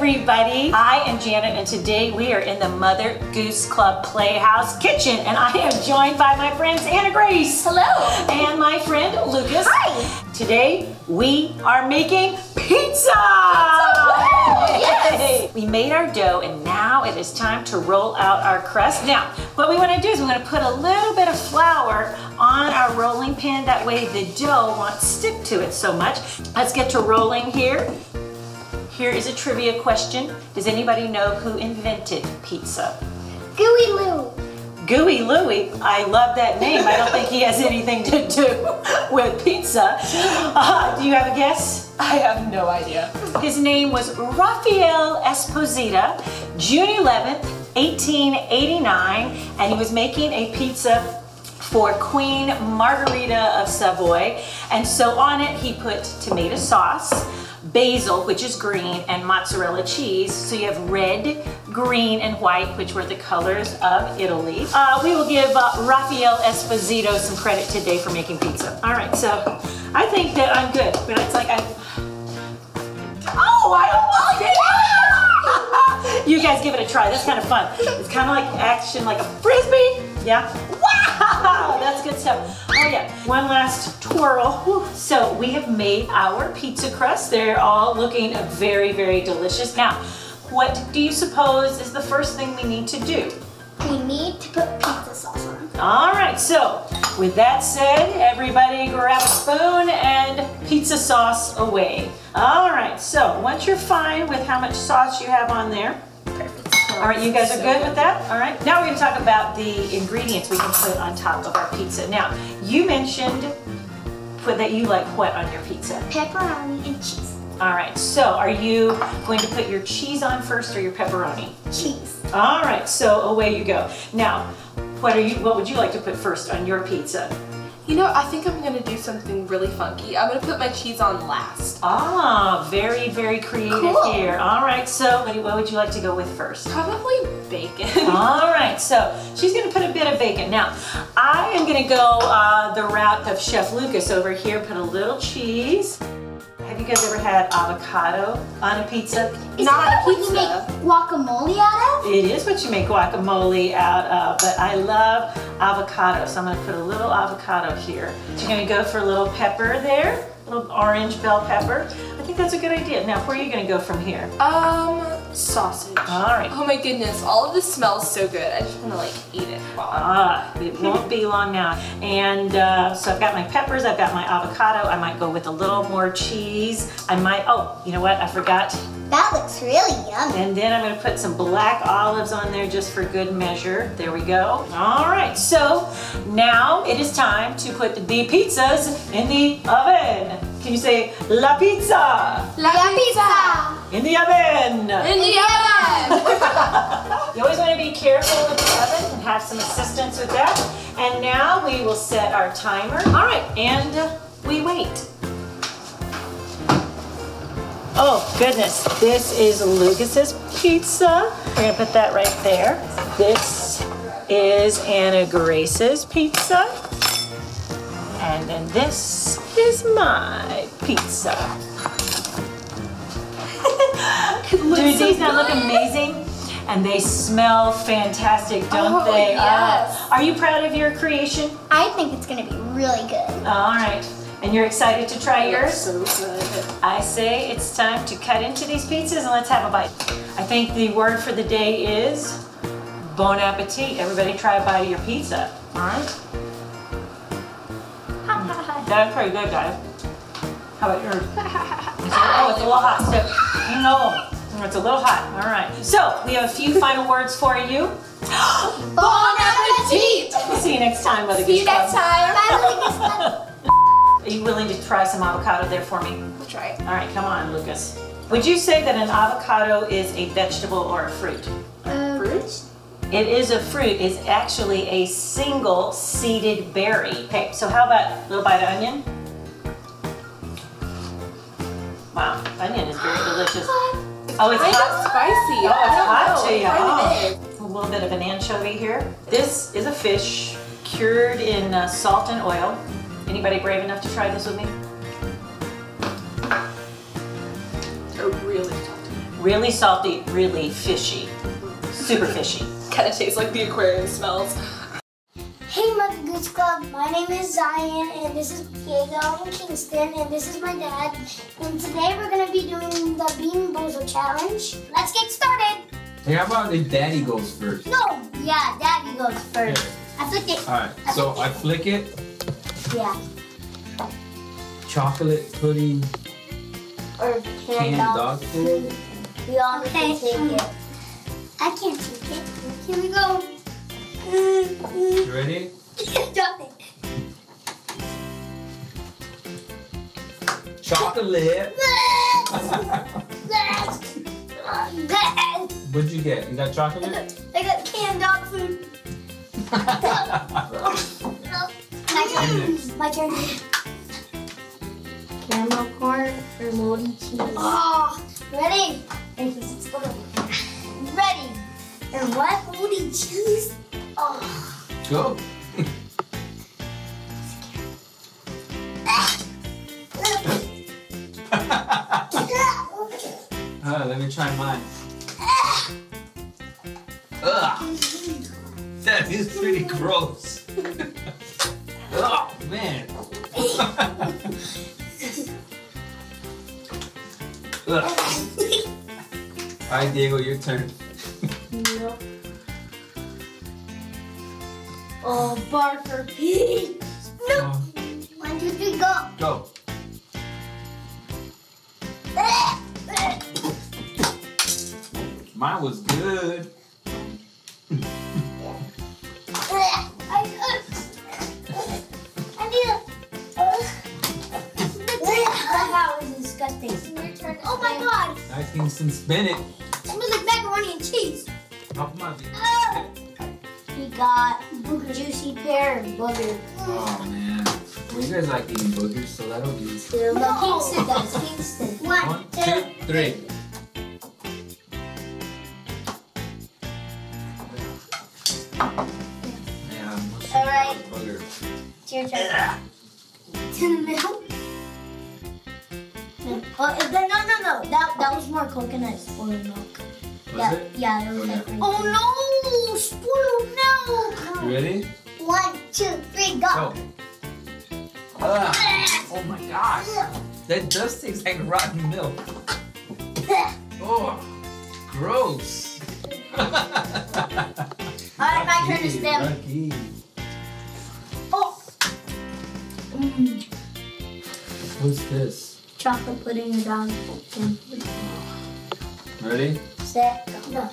everybody. I am Janet and today we are in the Mother Goose Club Playhouse kitchen and I am joined by my friends Anna Grace. Hello. And my friend Lucas. Hi. Today we are making pizza. Yes. We made our dough and now it is time to roll out our crust. Now, what we want to do is we're going to put a little bit of flour on our rolling pin. That way the dough won't stick to it so much. Let's get to rolling here. Here is a trivia question. Does anybody know who invented pizza? Gooey Lou. Gooey Louie, I love that name. I don't think he has anything to do with pizza. Uh, do you have a guess? I have no idea. His name was Rafael Esposito, June 11th, 1889, and he was making a pizza for Queen Margherita of Savoy. And so on it, he put tomato sauce, basil, which is green, and mozzarella cheese. So you have red, green, and white, which were the colors of Italy. Uh, we will give uh, Rafael Esposito some credit today for making pizza. All right, so I think that I'm good, but it's like I, Oh, I don't like it! you guys give it a try. That's kind of fun. It's kind of like action, like a frisbee. Yeah. Wow, that's good stuff. Oh yeah, one last twirl. So we have made our pizza crust. They're all looking very, very delicious. Now, what do you suppose is the first thing we need to do? We need to put pizza sauce on. All right, so with that said, everybody grab a spoon and pizza sauce away. All right, so once you're fine with how much sauce you have on there. All right, you guys are good with that? All right, now we're gonna talk about the ingredients we can put on top of our pizza. Now, you mentioned put that you like what on your pizza? Pepperoni and cheese. All right, so are you going to put your cheese on first or your pepperoni? Cheese. All right, so away you go. Now, what are you? What would you like to put first on your pizza? You know, I think I'm gonna do something really funky. I'm gonna put my cheese on last. Ah, very, very creative Cool. here. All right, so what, what would you like to go with first? Probably bacon. All right, so she's gonna put a bit of bacon. Now, I am gonna go uh, the route of Chef Lucas over here, put a little cheese. Have you guys ever had avocado on a pizza? Is Not you pizza. make guacamole out of? It is what you make guacamole out of, but I love avocado, so I'm gonna put a little avocado here. You're gonna go for a little pepper there, a little orange bell pepper. I think that's a good idea. Now, where are you gonna go from here? Um, sausage. All right. Oh my goodness, all of this smells so good. I just wanna like eat it. Ah, it won't be long now. And uh, so I've got my peppers, I've got my avocado. I might go with a little more cheese. I might, oh, you know what? I forgot. That looks really yummy. And then I'm gonna put some black olives on there just for good measure. There we go. All right, so now it is time to put the pizzas in the oven. Can you say la pizza La, La pizza. in the oven? In the oven! You always want to be careful with the oven and have some assistance with that. And now we will set our timer. All right, and we wait. Oh goodness, this is Lucas's pizza. We're gonna put that right there. This is Anna Grace's pizza. And then this is my pizza. Do these not look amazing? And they smell fantastic, don't Oh, they? Uh, yes. Oh, are you proud of your creation? I think it's gonna be really good. All right. And you're excited to try yours? so good. I say it's time to cut into these pizzas and let's have a bite. I think the word for the day is bon appetit. Everybody try a bite of your pizza. All right? That's pretty good, guys. How about yours? Oh, it's a little hot. So, know, it's a little hot. All right. So, we have a few final words for you. Bon appetit! We'll see you next time, Mother See you next time. Bye, Are you willing to try some avocado there for me? We'll try it. All right, come on, Lucas. Would you say that an avocado is a vegetable or a fruit? Uh, Fruit? It is a fruit. It's actually a single seeded berry. Okay, so how about a little bite of onion? Wow, onion is very delicious. Oh, it's hot. spicy. Oh, it's hot I to you. Oh. Kind of is. A little bit of an anchovy here. This is a fish cured in uh, salt and oil. Anybody brave enough to try this with me? They're really salty. Really salty, really fishy. Super fishy. Kind of tastes like the aquarium smells. Hey Monkey Goose Club, my name is Zion and this is Diego in Kingston and this is my dad. And today we're going to be doing the Bean Boozle Challenge. Let's get started. Hey, how about if Daddy goes first? No, yeah, Daddy goes first. I flicked it. All right, so I flick it. Yeah. Chocolate pudding, Or canned dog food. We all okay. can take um, it. I can't take it. Here we go. Mm-hmm. You ready? Drop it. Chocolate. What'd you get? You got chocolate? I got canned dog food. My turn. Mm. My turn. Caramel corn or moldy cheese. Oh, ready? Ready? Let's go. Ready. And what? Moldy cheese? Oh. Go. Uh, let me try mine. Ugh. That is pretty gross. oh man. All right, Diego, your turn. Oh, Barker pig. Oh, One, two, three, go. go. Mine was good. Oh my god! I can some spin it. It smells like macaroni and cheese. Off my He got juicy pear and booger. Oh man. Well, you guys like eating boogers, so that'll be No, Kingston does. Kingston. one, two, three. All right. booger. It's your turn. It's in the middle. Oh, is there, no, no, no. That, that was more coconut spoiled milk. Was yeah, it? yeah, that was Okay. like. Oh no! Spoiled milk! You ready? One, two, three, go. Go. Ugh. Oh my gosh. That does taste like rotten milk. Oh, gross. Alright, my turn to Lucky, lucky. Oh! Mm, What's this? Chocolate pudding and dog food. Ready? Set, go.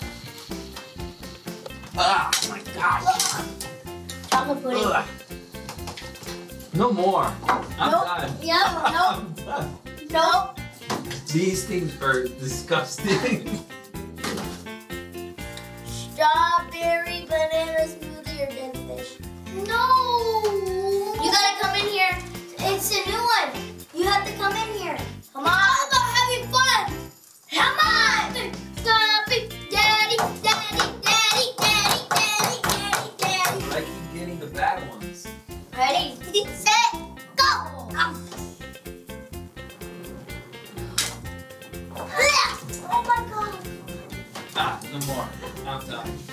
Ah, oh my gosh. Chocolate pudding. Ugh. No more. I'm Nope. done. Yeah, nope. Nope. These things are disgusting. Strawberry banana smoothie or dead fish. No! You gotta come in here. It's a new one. Have to come in here. Come on. How about having fun? Come on! Stop daddy, daddy, daddy, daddy, daddy, daddy, daddy. I keep getting the bad ones. Ready, set, go! Oh my god. Ah, no more. I'm done.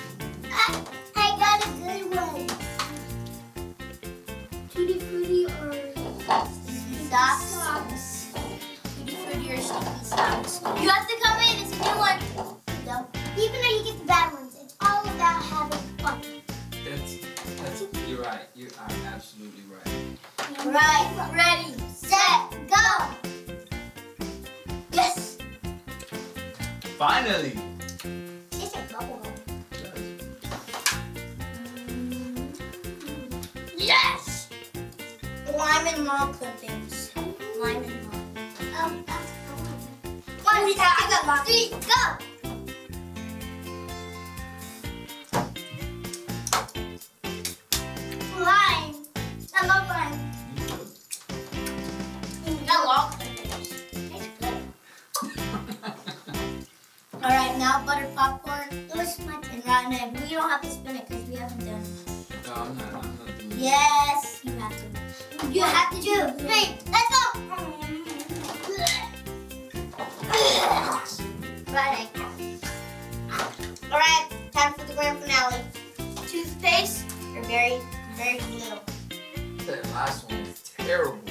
Very, very little. That last one was terrible. Oh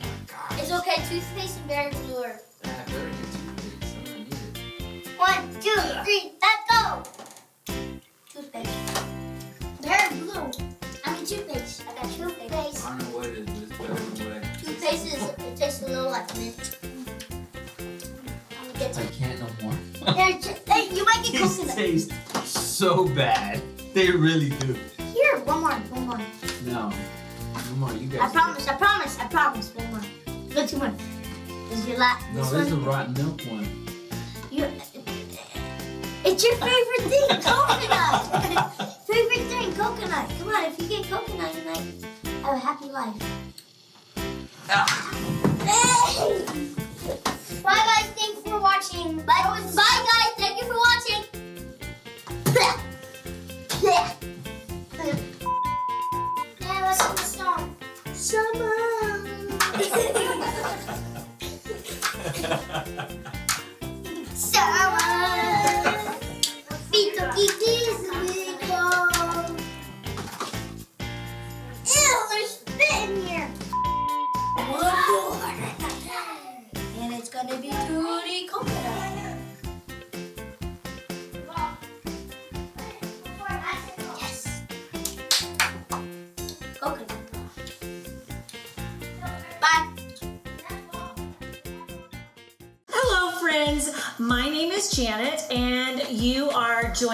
my god. It's okay, toothpaste and berry blue are. I have very good toothpaste. I'm gonna need it. One, two, three, let's go! Toothpaste. Berry blue. I mean toothpaste. I got toothpaste. I don't know what it is, but it's better than what I Toothpaste is, it tastes a little like mint. I'm gonna get I some. can't no more. Here, j- hey, you might get These coconut. taste so bad. They really do.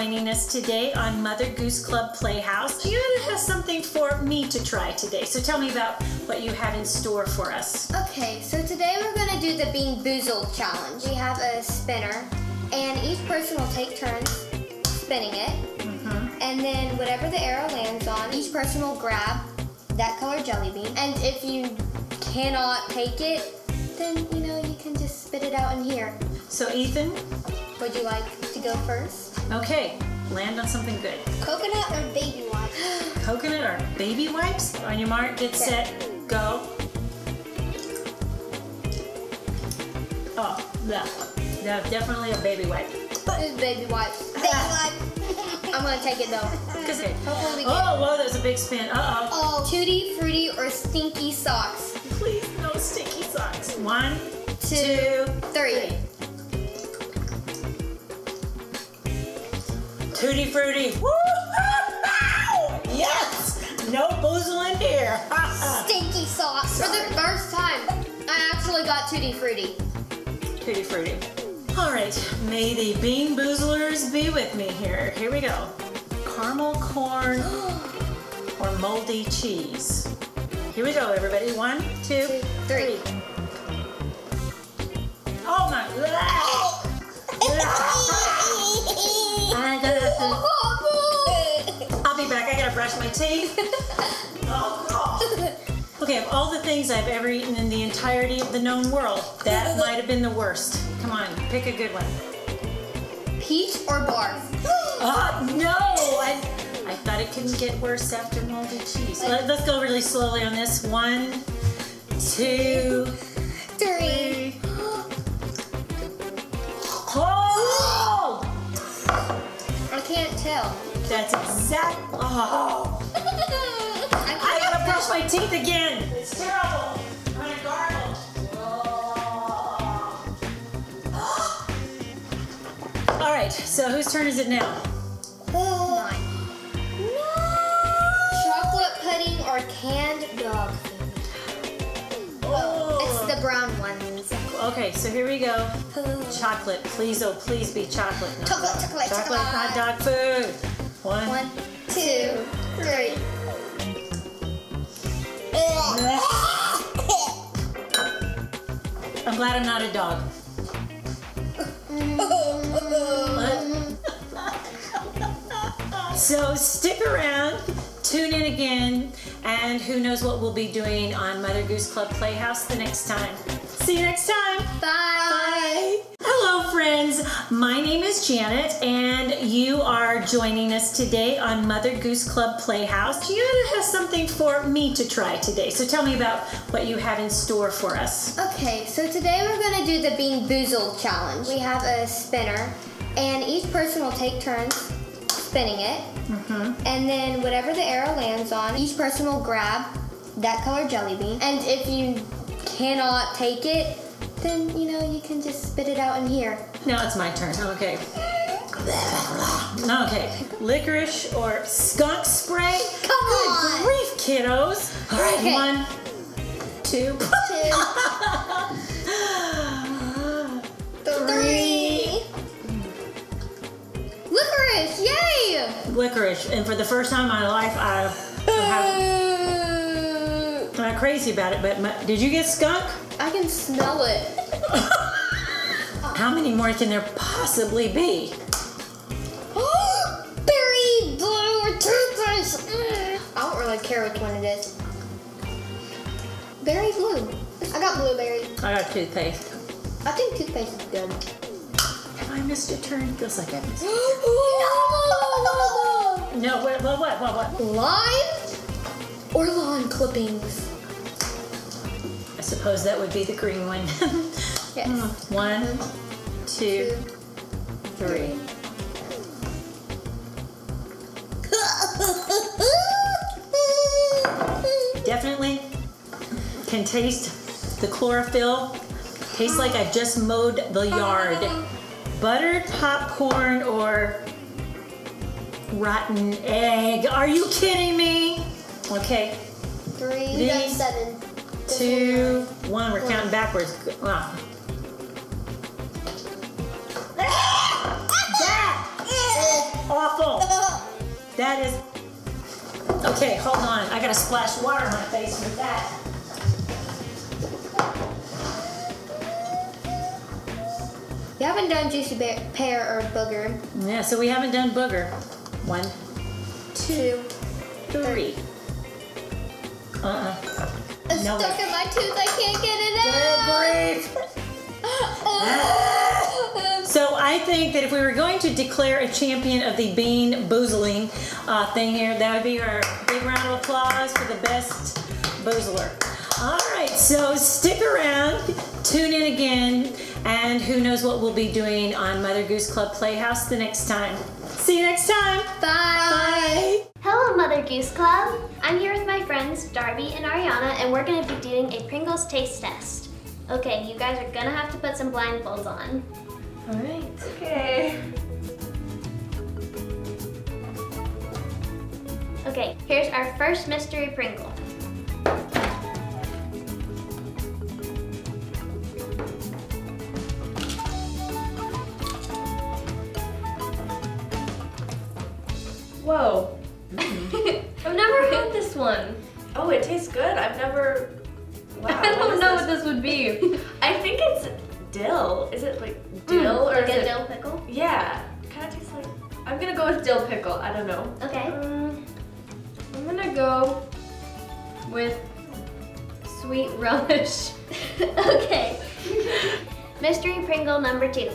Joining us today on Mother Goose Club Playhouse. Janet has something for me to try today, so tell me about what you have in store for us. Okay, so today we're gonna do the Bean Boozled challenge. We have a spinner, and each person will take turns spinning it. Mm-hmm. And then whatever the arrow lands on, each person will grab that color jelly bean. And if you cannot take it, then you know you can just spit it out in here. So, Ethan, Would you like to go first? Okay, land on something good. Coconut or baby wipes? Coconut or baby wipes? On your mark, get set, go. Oh, yeah. No, definitely a baby wipe. It's baby wipes. Baby wipes. I'm gonna take it though. Cause it, Hopefully we get. oh, whoa, there's a big spin. Uh oh. Oh, tutti fruity or stinky socks. Please, no stinky socks. One, Two, two, three. Tutti frutti. Woo! Yes! No boozling here. Stinky socks. For the first time, I actually got tutti fruity. Tutti frutti. All right, may the bean boozlers be with me here. Here we go. Caramel corn or moldy cheese. Here we go, everybody. One, two, Two, three. three. Oh my! I'll be back. I gotta brush my teeth. Oh. Okay, of all the things I've ever eaten in the entirety of the known world, that might have been the worst. Come on, pick a good one. Peach or barf? Oh, no! I, I thought it couldn't get worse after moldy cheese. Let, us go really slowly on this. One, two, Three. That's exact. Oh. I gotta brush my teeth again. It's terrible. I'm gonna gargle. Oh. All right, so whose turn is it now? Mine. Chocolate pudding or canned dog food? Oh. It's the brown ones. Okay, so here we go. Chocolate, please, oh please be chocolate. Not Chocolate, dog. chocolate, chocolate, not chocolate. dog food. One. One, two, three. I'm glad I'm not a dog. So stick around, tune in again, and who knows what we'll be doing on Mother Goose Club Playhouse the next time. See you next time. Bye. Hello, friends. My name is Janet, and you are joining us today on Mother Goose Club Playhouse. Janet has something for me to try today, so tell me about what you have in store for us. Okay, so today we're gonna do the Bean Boozled challenge. We have a spinner, and each person will take turns spinning it. Mm-hmm. And then whatever the arrow lands on, each person will grab that color jelly bean. And if you cannot take it, then you know you can just spit it out in here. Now it's my turn. Okay. Okay. Licorice or skunk spray? Come Good on. grief, kiddos. All right, Okay. one, two, Three. Licorice! Yay! licorice. And for the first time in my life, I, I have, I'm not crazy about it, but my, did you get skunk? Can smell it. How many more can there possibly be? Berry blue or toothpaste. Mm. I don't really care which one it is. Berry blue. I got blueberry. I got toothpaste. I think toothpaste is good. Have I missed a turn? Feels like I missed. no! No, what, what, what, what? Lime or lawn clippings? I suppose that would be the green one. Yes. Hmm. one, two, three. Definitely can taste the chlorophyll. Tastes like I just mowed the yard. Buttered popcorn or rotten egg. Are you kidding me? Okay, Three. Seven. Two, one. We're counting backwards. Wow. That is awful. That is. Okay, hold on. I gotta splash water in my face with that. You haven't done juicy bear, pear or booger. Yeah, so we haven't done booger. One, Two. three. Uh-uh. No stuck way. in my tooth. I can't get it Good out. grief. So I think that if we were going to declare a champion of the bean boozling uh, thing here, that would be our big round of applause for the best boozler. All right, so stick around, tune in again, and who knows what we'll be doing on Mother Goose Club Playhouse the next time. See you next time. Bye. Bye. Hello, Mother Goose Club. I'm here with my friends Darby and Ariana, and we're going to be doing a Pringles taste test. Okay, you guys are gonna have to put some blindfolds on. All right. Okay. Okay, here's our first mystery Pringle. Whoa. I've never had this one. Oh, it tastes good. I've never. Wow. I don't know what this would be. I think it's dill. Is it like dill or like is a it? dill pickle. Yeah. Kind of tastes like. I'm gonna go with dill pickle. I don't know. Okay. Um, I'm gonna go with sweet relish. okay. mystery Pringle number two.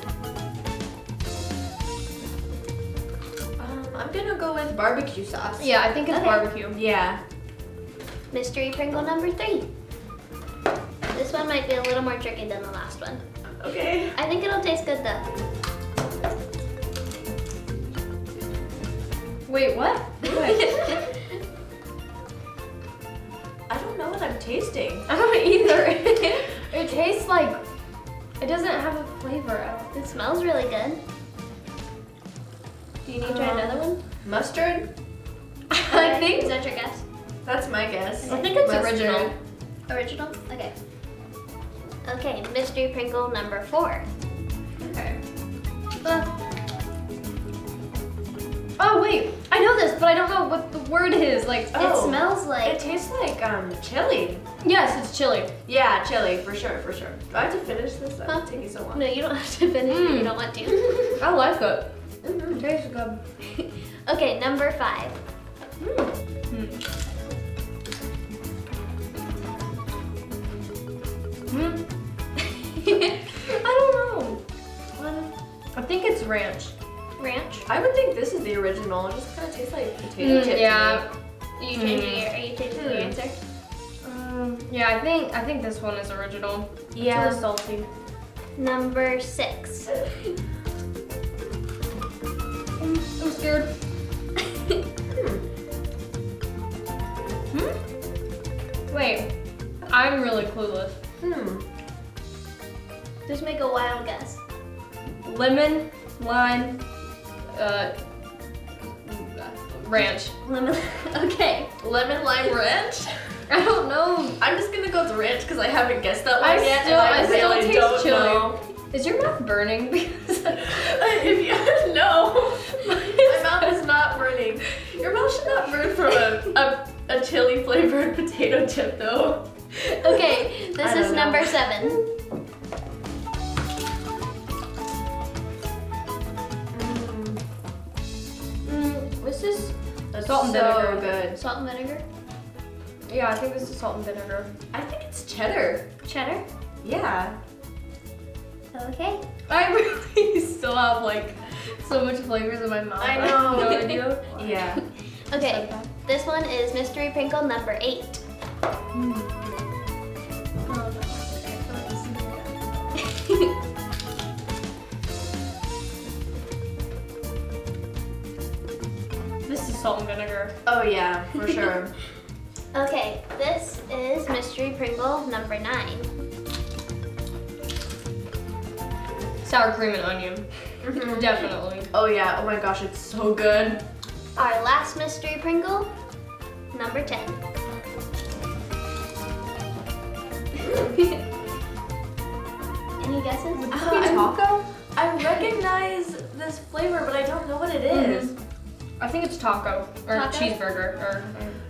Gonna go with barbecue sauce. Yeah, I think it's Okay. barbecue. Yeah. Mystery Pringle number three. This one might be a little more tricky than the last one. Okay. I think it'll taste good though. Wait, what? I don't know what I'm tasting. I don't either. it tastes like it doesn't have a flavor. I don't- It smells really good. Do you need to try Um, another one? Mustard? I think. Is that your guess? That's my guess. I think it's Mustard. original. Original? Okay. Okay, mystery Pringle number four. Okay. Oh wait, I know this, but I don't know what the word is. Like, Oh. It smells like It tastes like um chili. yes, it's chili. Yeah, chili for sure, for sure. Do I have to finish this? That Huh? you so long. No, you don't have to finish it if you Mm. don't want to. I like it. It tastes good. okay, number five. Mm. I don't know. Um, I think it's ranch. Ranch. I would think this is the original. It just kind of tastes like potato Mm, chip. yeah. Are you changing your, are you changing your answer? Um, yeah, I think I think this one is original. Yeah. It's a little salty. Number six. I'm scared. Hmm? Wait, I'm really clueless. Hmm. Just make a wild guess. Lemon, lime, uh, ranch. Lemon. okay. Lemon lime ranch. I don't know. I'm just gonna go with ranch because I haven't guessed that one I yet. still, and I, I, still taste don't chili. know. Is your mouth burning? Because if you no, my mouth is not burning. Your mouth should not burn from a, a, a chili flavored potato chip though. Okay, this is know. number seven. mm, this is Salt and so vinegar. good. Salt and vinegar. yeah. I think this is salt and vinegar. I think it's cheddar. Cheddar. Yeah. Okay. I really still have like so much flavors in my mouth. I know. no idea. Yeah. Okay. This one is mystery Pringle number eight. This is salt and vinegar. Oh yeah, for sure. Okay, this is mystery Pringle number nine. Sour cream and onion. Definitely. oh yeah. Oh my gosh, it's so good. Our last mystery Pringle, number 10. Any guesses? Uh, taco? I recognize this flavor, but I don't know what it is. I think it's taco or Taco? cheeseburger or.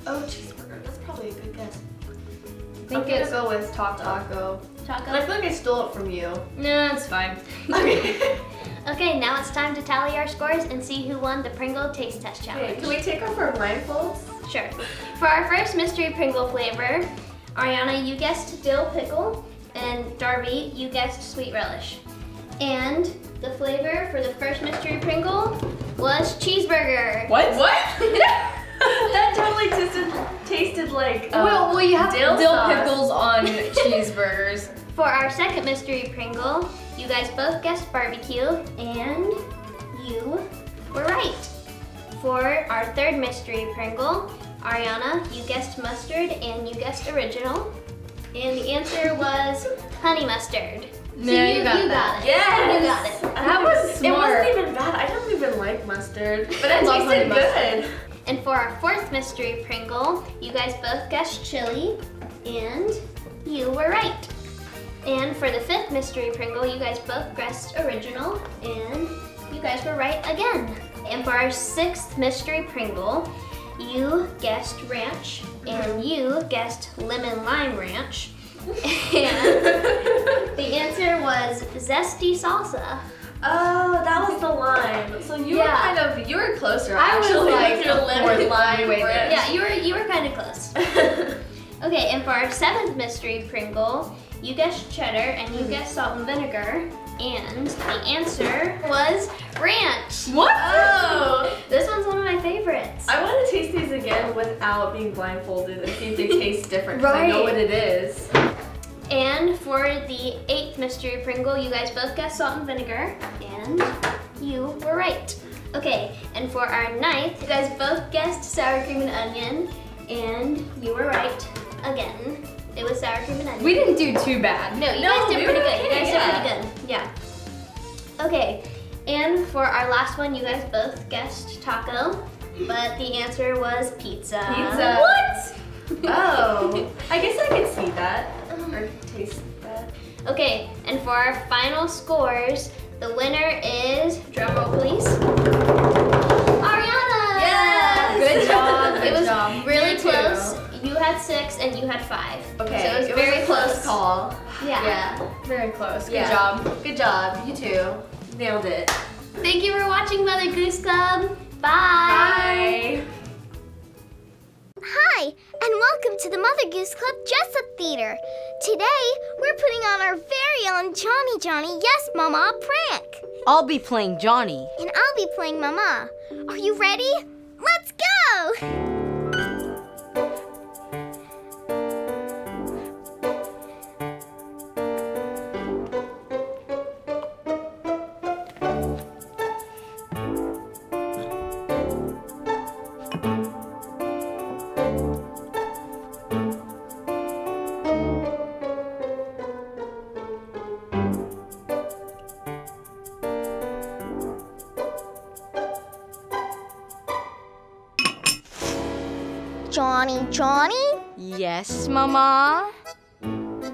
Oh, cheeseburger. That's probably a good guess. I think I'm gonna it's go with taco. Taco? But I feel like I stole it from you. Nah, it's fine. Okay. Okay, now it's time to tally our scores and see who won the Pringle Taste Test Wait, Challenge. can we take off our blindfolds? Sure. For our first mystery Pringle flavor, Ariana, you guessed dill pickle, and Darby, you guessed sweet relish. And the flavor for the first mystery Pringle was cheeseburger. What? What? that totally tasted, tasted like. uh, well, well, you have dill dill, pickles on cheeseburgers. For our second mystery Pringle, you guys both guessed barbecue, and you were right. For our third mystery Pringle, Ariana, you guessed mustard and you guessed original. And the answer was honey mustard. So you, you got you that. got it. Yes. You got it. That was smart. It smart. wasn't even bad. I don't even like mustard, but I it tasted good. And for our fourth mystery Pringle, you guys both guessed chili, and you were right. And for the fifth mystery Pringle, you guys both guessed original, and you guys were right again. And for our sixth mystery Pringle, you guessed ranch, and you guessed lemon lime ranch. And the answer was zesty salsa. Oh, that was the lime. So you Yeah. were kind of you were closer. I was actually, like with your lemon lime ranch. Yeah, you were you were kind of close. Okay, and for our seventh mystery Pringle, you guessed cheddar and you guessed salt and vinegar, and the answer was ranch. What? Oh, This one's one of my favorites. I want to taste these again without being blindfolded and see if they taste different. 'cause I know what it is. And for the eighth mystery Pringle, you guys both guessed salt and vinegar, and you were right. Okay, and for our ninth, you guys both guessed sour cream and onion, and you were right again. It was sour cream and onion. We didn't do too bad. No, you No, guys did pretty good. You guys yeah. did pretty good. Yeah. Okay, and for our last one, you guys both guessed taco, but the answer was pizza. Pizza. What? Oh, I guess I could see that uh-huh. or taste that. Okay, and for our final scores, the winner is drumroll please. You had five. Okay, So it was very a close. call. Yeah. Yeah. Very close. Good Yeah. job. Good job. You too. Nailed it. Thank you for watching Mother Goose Club. Bye. Hi, and welcome to the Mother Goose Club Dress Up Theater. Today, we're putting on our very own Johnny Johnny Yes Mama prank. I'll be playing Johnny. And I'll be playing Mama. Are you ready? Let's go! Mama?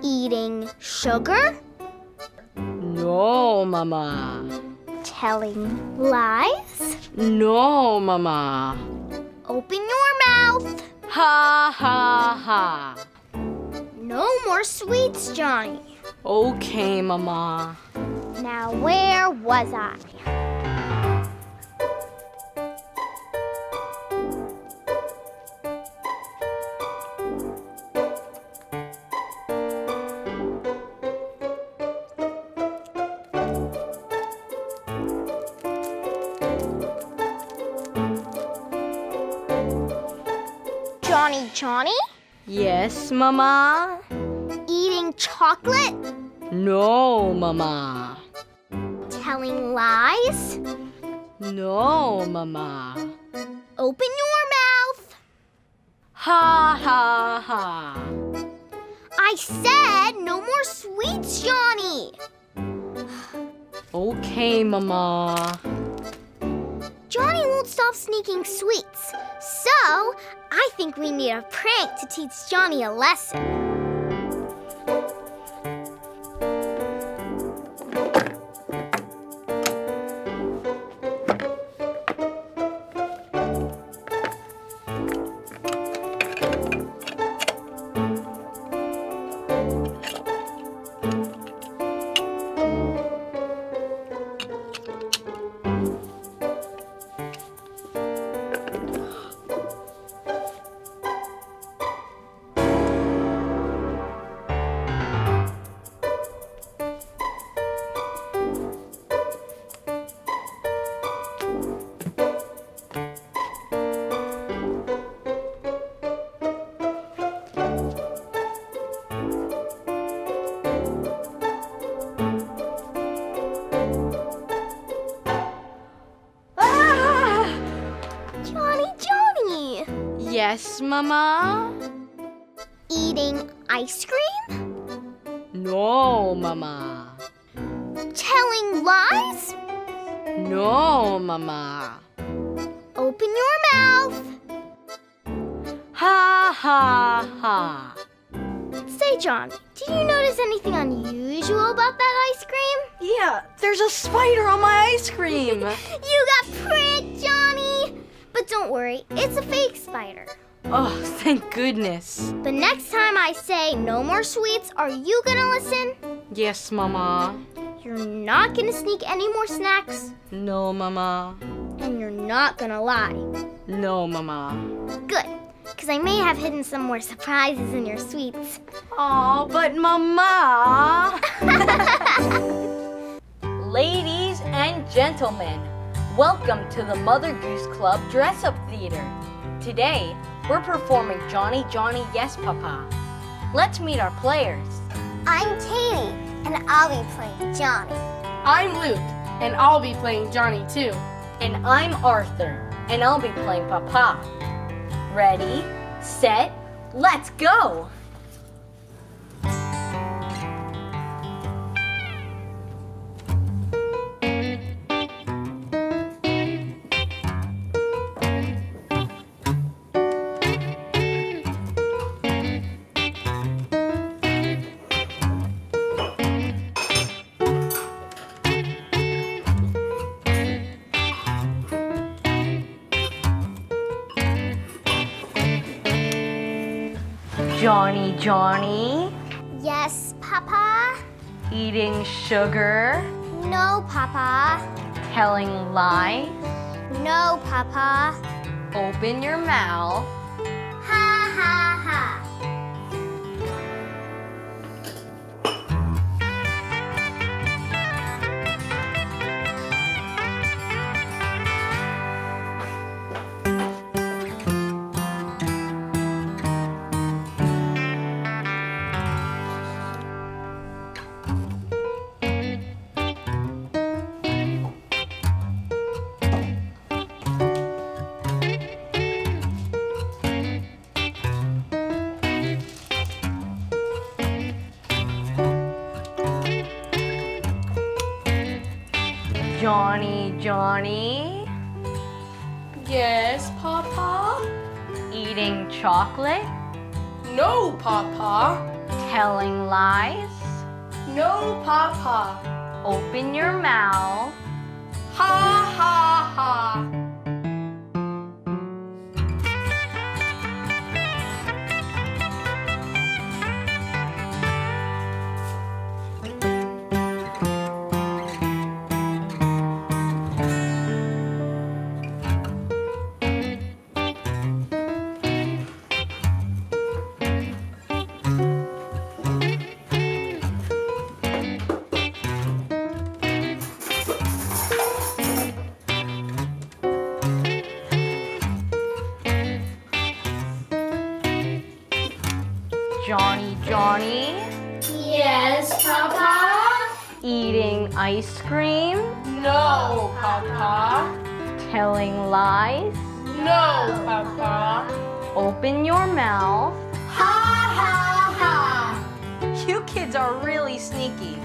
eating sugar, No, Mama. telling lies. No, Mama. Open your mouth. Ha ha ha. No more sweets, Johnny. Okay, Mama. Now, where was I? Yes, Mama? eating chocolate, No, Mama. telling lies. No, Mama. Open your mouth. Ha ha ha. I said no more sweets, Johnny. Okay, Mama. Johnny won't stop sneaking sweets. So, I think we need a prank to teach Johnny a lesson. Mama? Eating ice cream? No, Mama. Telling lies? No, Mama. Open your mouth. Ha ha ha. Say, John, did you notice anything unusual about that ice cream? Yeah, there's a spider on my ice cream. You got pricked, Johnny! But don't worry, it's a fake spider. Oh, thank goodness. The next time I say no more sweets, are you gonna listen? Yes, Mama. You're not gonna sneak any more snacks, No, Mama. and you're not gonna lie. No, Mama. Good, because I may have hidden some more surprises in your sweets. Oh, but Mama. Ladies and gentlemen, welcome to the Mother Goose Club Dress Up Theater. Today, we're performing Johnny Johnny Yes Papa. Let's meet our players. I'm Katie, and I'll be playing Johnny. I'm Luke, and I'll be playing Johnny too. And I'm Arthur, and I'll be playing Papa. Ready, set, let's go! Johnny Yes, Papa? eating sugar, No, Papa. telling lies. No, Papa. Open your mouth. Johnny, Johnny, Yes, Papa? eating chocolate, No, Papa. telling lies, No, Papa. open your mouth, Ha ha ha. Papa. eating ice cream, No, Papa. telling lies, No, Papa. open your mouth. Ha ha ha. You kids are really sneaky.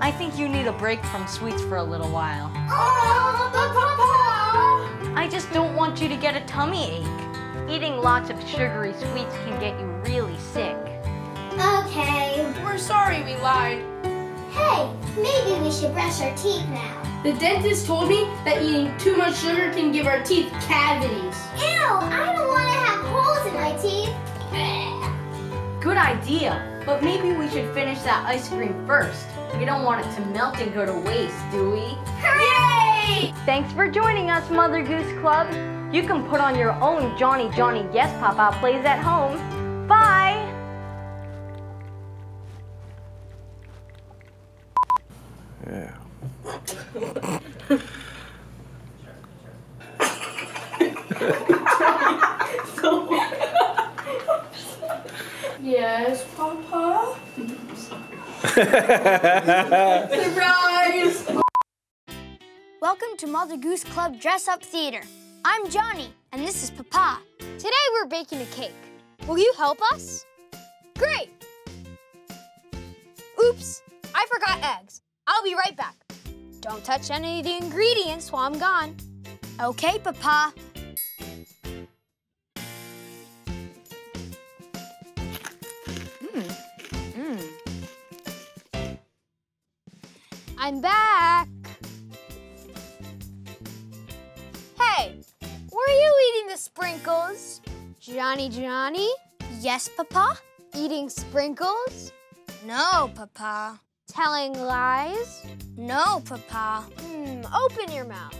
I think you need a break from sweets for a little while. Oh, but Papa. I just don't want you to get a tummy ache. Eating lots of sugary sweets can get you really sick. Okay. We're sorry we lied. Hey, maybe we should brush our teeth now. The dentist told me that eating too much sugar can give our teeth cavities. Ew, I don't want to have holes in my teeth. Good idea, but maybe we should finish that ice cream first. We don't want it to melt and go to waste, do we? Hooray! Thanks for joining us, Mother Goose Club. You can put on your own Johnny Johnny Yes Papa plays at home. Bye! Surprise! Welcome to Mother Goose Club Dress Up Theater. I'm Johnny, and this is Papa. Today we're baking a cake. Will you help us? Great! Oops, I forgot eggs. I'll be right back. Don't touch any of the ingredients while I'm gone. Okay, Papa. I'm back. Hey, were you eating the sprinkles? Johnny Johnny? Yes, Papa. Eating sprinkles? No, Papa. Telling lies? No, Papa. Hmm, open your mouth.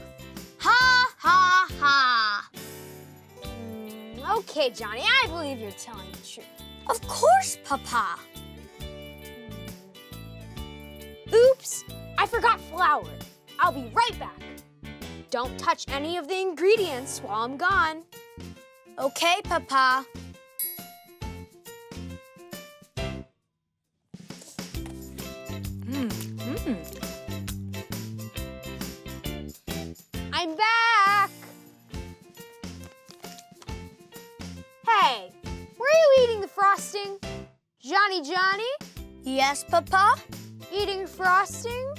Ha ha ha. Hmm, okay, Johnny, I believe you're telling the truth. Of course, Papa. I forgot flour. I'll be right back. Don't touch any of the ingredients while I'm gone. Okay, Papa. Mm, mm. I'm back. Hey, were you eating the frosting? Johnny Johnny? Yes, Papa. Eating frosting?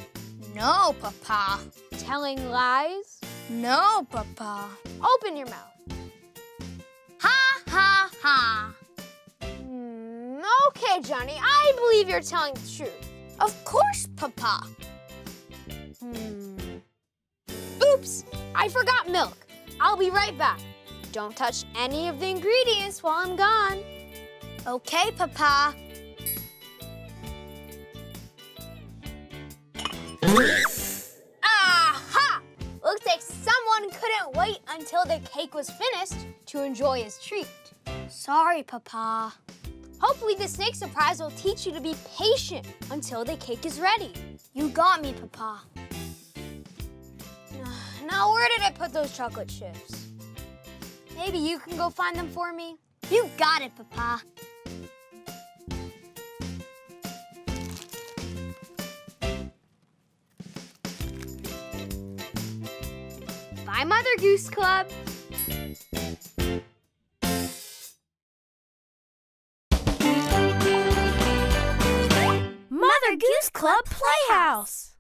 No, Papa. Telling lies? No, Papa. Open your mouth. Ha ha ha. Hmm, okay, Johnny, I believe you're telling the truth. Of course, Papa. Hmm. Oops, I forgot milk. I'll be right back. Don't touch any of the ingredients while I'm gone. Okay, Papa. Aha! Looks like someone couldn't wait until the cake was finished to enjoy his treat. Sorry, Papa. Hopefully the snake surprise will teach you to be patient until the cake is ready. You got me, Papa. Now, where did I put those chocolate chips? Maybe you can go find them for me? You got it, Papa. Mother Goose Club. Mother Goose Club Playhouse.